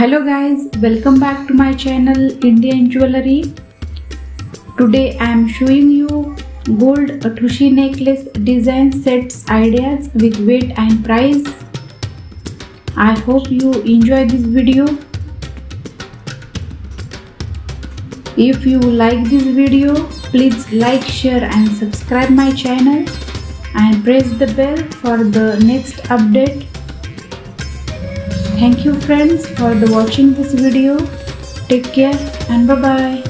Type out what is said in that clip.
Hello guys, welcome back to my channel Indian Jewelry. Today I am showing you gold Thushi necklace design sets ideas with weight and price. I hope you enjoy this video. If you like this video, please like, share and subscribe my channel and press the bell for the next update. Thank you friends for the watching this video. Take care and bye bye.